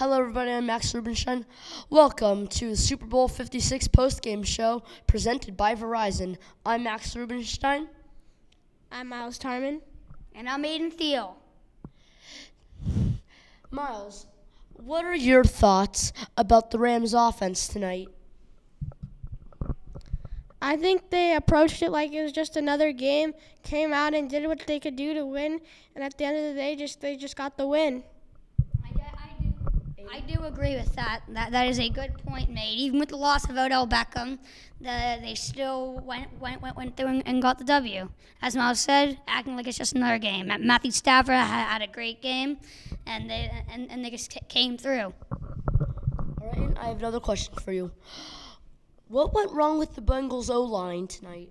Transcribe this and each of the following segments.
Hello, everybody. I'm Max Rubenstein. Welcome to the Super Bowl 56 postgame show presented by Verizon. I'm Max Rubenstein. I'm Miles Tarman. And I'm Aiden Thiel. Miles, what are your thoughts about the Rams' offense tonight? I think they approached it like it was just another game, came out and did what they could do to win, and at the end of the day, just they just got the win. I do, I do, I do agree with that. That that is a good point made. Even with the loss of Odell Beckham, the, they still went went went, went through and, got the W. As Miles said, acting like it's just another game. Matthew Stafford had, had a great game, and they and, and they just came through. All right, I have another question for you. What went wrong with the Bengals O line tonight?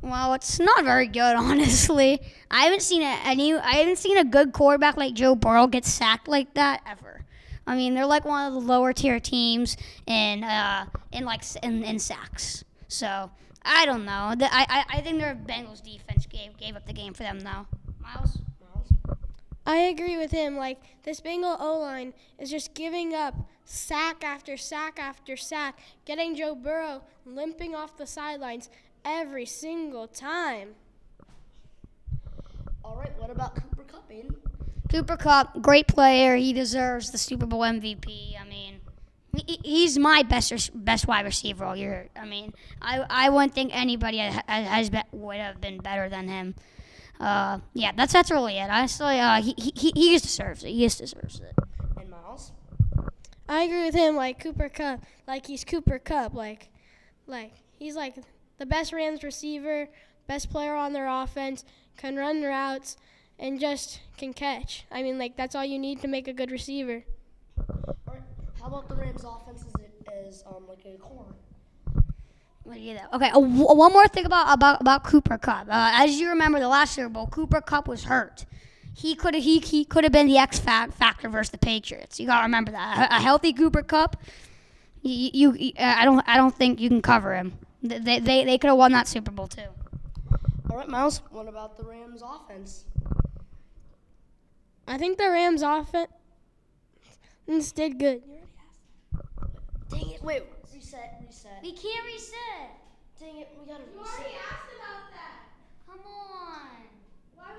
Well, it's not very good, honestly. I haven't seen a, any. I haven't seen a good quarterback like Joe Burrow get sacked like that ever. I mean, they're like one of the lower tier teams in uh, in like in, in sacks. So I don't know. The, I, I I think their Bengals defense gave gave up the game for them though. Miles. Miles. I agree with him. Like this Bengal O line is just giving up sack after sack after sack, getting Joe Burrow limping off the sidelines every single time. All right, what about Cooper Kupp, Aiden? Cooper Kupp, great player. He deserves the Super Bowl MVP. I mean, he, he's my best best wide receiver all year. I mean, I I wouldn't think anybody ha- has be, would have been better than him. Uh, yeah, that's that's really it. Honestly, uh, he, he he just deserves it. He just deserves it. And Miles? I agree with him. Like Cooper Kupp, like he's Cooper Kupp. Like, like he's like the best Rams receiver, best player on their offense, can run routes, and just can catch. I mean, like that's all you need to make a good receiver. All right, how about the Rams' offense as, it, um, like a core? What do you think? Okay, uh, w- one more thing about about about Cooper Kupp. Uh, as you remember, the last Super Bowl, Cooper Kupp was hurt. He could have he, he could have been the X fa- factor versus the Patriots. You gotta remember that. A, a healthy Cooper Kupp, you, you, you I don't I don't think you can cover him. They they, they could have won that Super Bowl too. All right, Miles, what about the Rams' offense? I think the Rams offense did good. Dang it, wait, reset, reset. We can't reset. Dang it, we gotta reset. You already asked about that. Come on. I